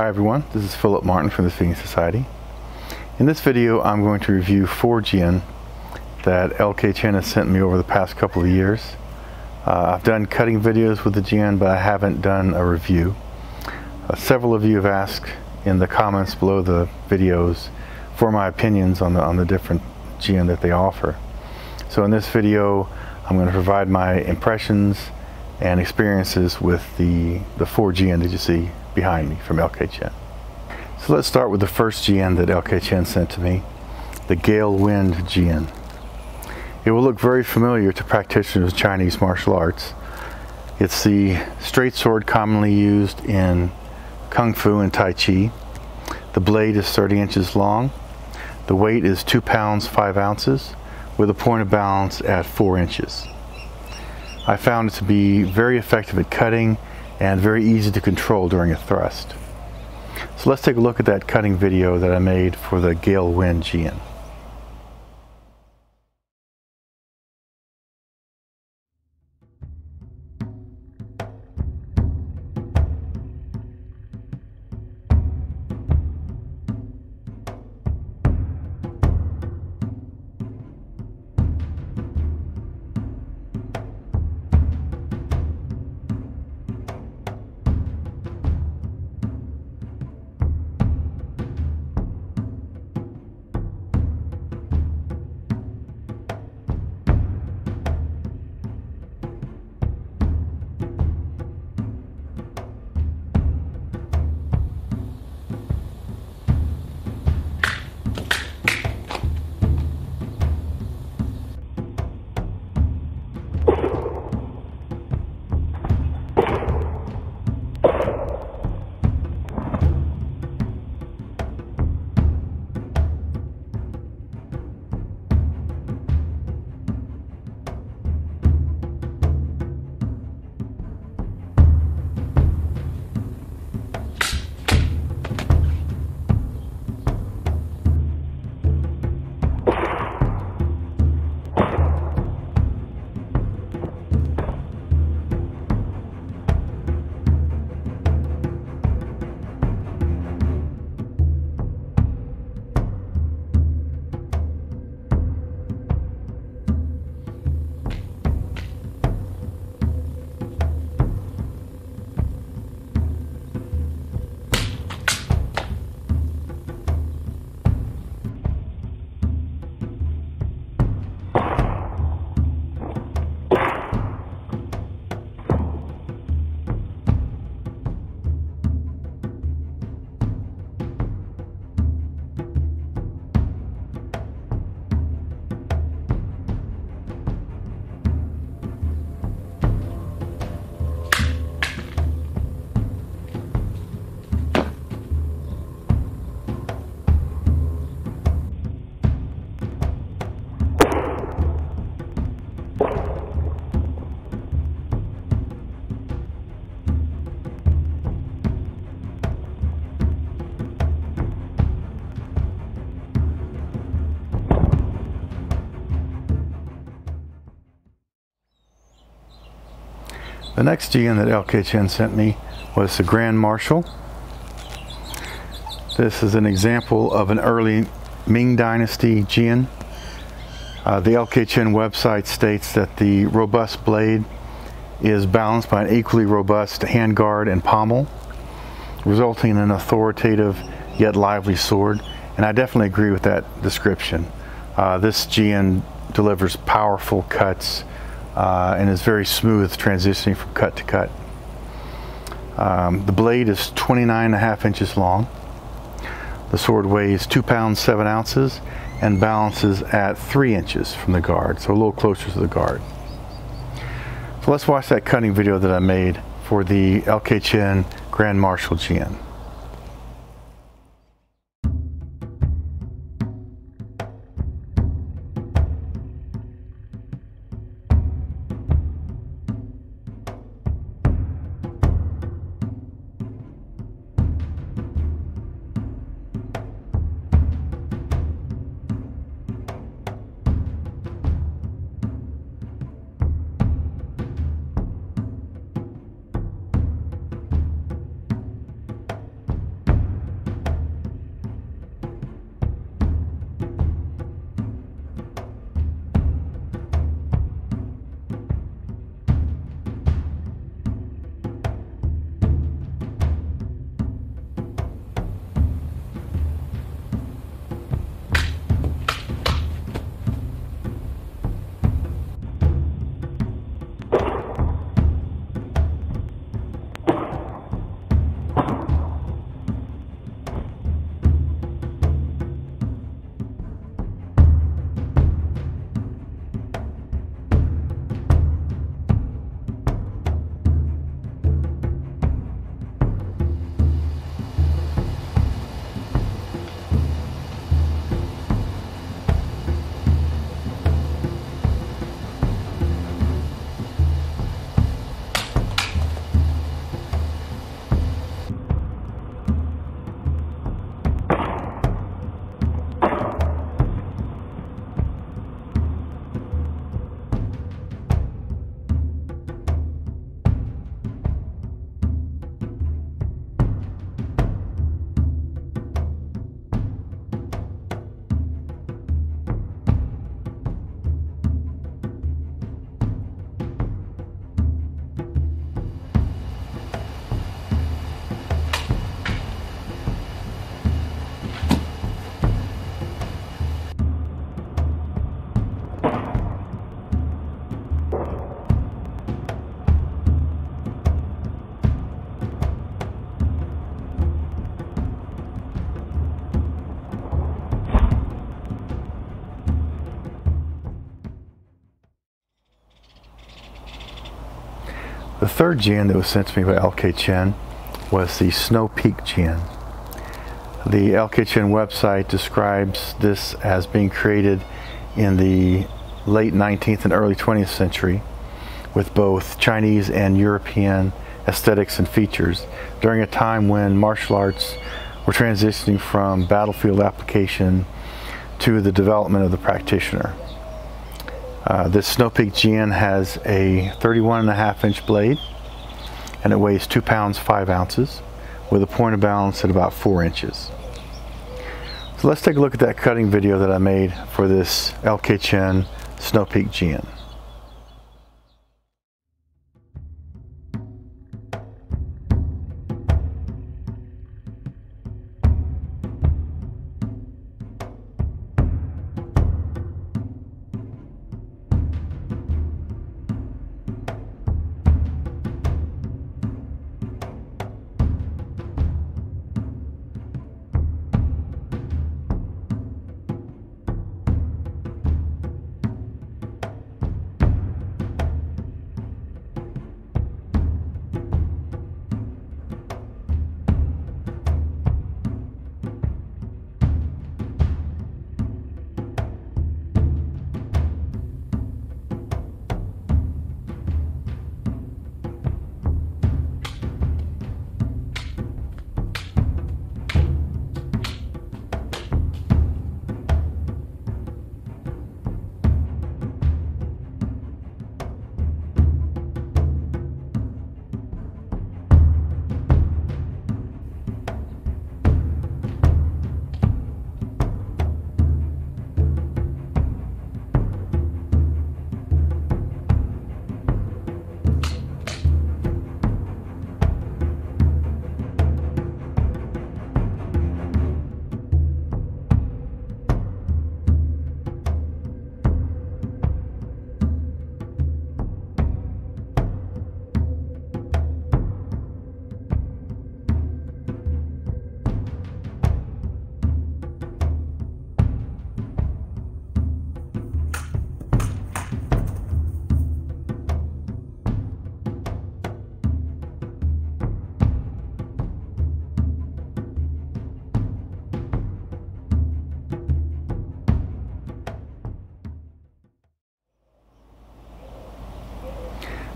Hi everyone, this is Phillip Martin from the Phoenix Society. In this video I'm going to review four Jian that LK Chen has sent me over the past couple of years. Uh, I've done cutting videos with the Jian but I haven't done a review. Uh, several of you have asked in the comments below the videos for my opinions on the, on the different Jian that they offer. So in this video I'm going to provide my impressions and experiences with the, the four Jian that you see behind me from LK Chen. So let's start with the first Jian that LK Chen sent to me, the Gale Wind Jian. It will look very familiar to practitioners of Chinese martial arts. It's the straight sword commonly used in Kung Fu and Tai Chi. The blade is 30 inches long. The weight is 2 pounds 5 ounces with a point of balance at 4 inches. I found it to be very effective at cutting and very easy to control during a thrust. So let's take a look at that cutting video that I made for the Gale Wind Jian. The next Jian that LK Chen sent me was the Grand Marshal. This is an example of an early Ming Dynasty Jian. Uh, the LK Chen website states that the robust blade is balanced by an equally robust handguard and pommel, resulting in an authoritative yet lively sword. And I definitely agree with that description. Uh, this Jian delivers powerful cuts uh, and is very smooth transitioning from cut to cut. Um, the blade is 29 and a half inches long. The sword weighs 2 pounds 7 ounces and balances at 3 inches from the guard, so a little closer to the guard. So let's watch that cutting video that I made for the LK Chen Grand Marshal Jian. Third Jian that was sent to me by LK Chen was the Snow Peak Jian. The LK Chen website describes this as being created in the late 19th and early 20th century with both Chinese and European aesthetics and features during a time when martial arts were transitioning from battlefield application to the development of the practitioner. Uh, this Snow Peak Jian has a 31 and a half inch blade and it weighs 2 pounds 5 ounces with a point of balance at about 4 inches. So let's take a look at that cutting video that I made for this LK Chen Snow Peak Jian.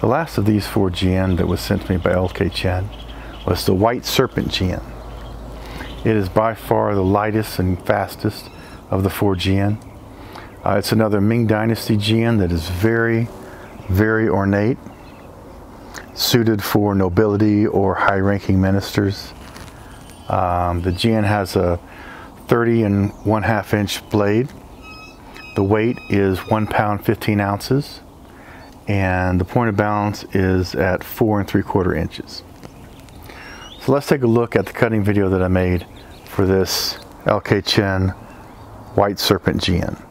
The last of these four Jian that was sent to me by LK Chen was the White Serpent Jian. It is by far the lightest and fastest of the four Jian. Uh, it's another Ming Dynasty Jian that is very, very ornate, suited for nobility or high-ranking ministers. Um, the GN has a 30 and one half inch blade. The weight is one pound 15 ounces and the point of balance is at four and three quarter inches. So let's take a look at the cutting video that I made for this LK Chen White Serpent Jian.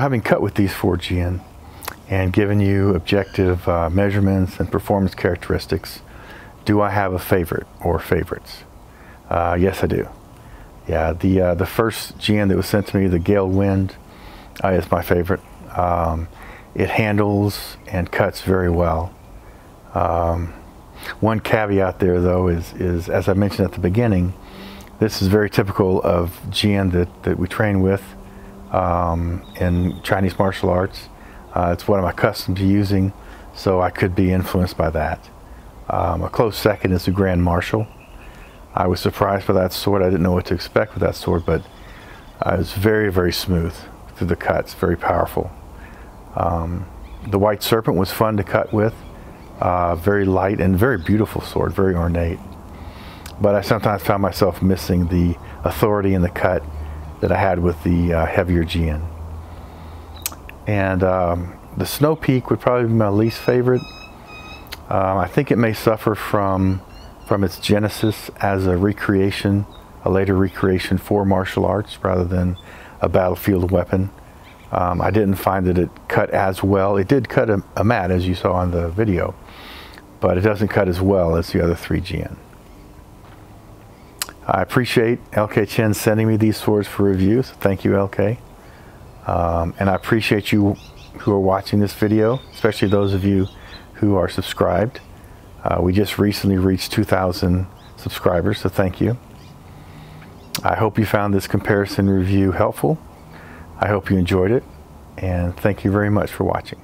Having cut with these four Jian and given you objective uh, measurements and performance characteristics, do I have a favorite or favorites? Uh, yes, I do. Yeah, the uh, the first Jian that was sent to me, the Gale Wind, uh, is my favorite. Um, it handles and cuts very well. Um, one caveat there, though, is, is as I mentioned at the beginning, this is very typical of Jian that, that we train with um, in Chinese martial arts. Uh, it's what I'm accustomed to using, so I could be influenced by that. Um, a close second is the Grand Marshal. I was surprised by that sword. I didn't know what to expect with that sword, but uh, it was very, very smooth through the cuts, very powerful. Um, the White Serpent was fun to cut with, uh, very light and very beautiful sword, very ornate. But I sometimes found myself missing the authority in the cut that I had with the uh, heavier Jian. And um, the Snow Peak would probably be my least favorite. Um, I think it may suffer from from its genesis as a recreation, a later recreation for martial arts rather than a battlefield weapon. Um, I didn't find that it cut as well. It did cut a, a, mat as you saw on the video, but it doesn't cut as well as the other 3 Jian. I appreciate LK Chen sending me these swords for review, so thank you LK. Um, and I appreciate you who are watching this video, especially those of you who are subscribed. Uh, we just recently reached 2,000 subscribers, so thank you. I hope you found this comparison review helpful. I hope you enjoyed it, and thank you very much for watching.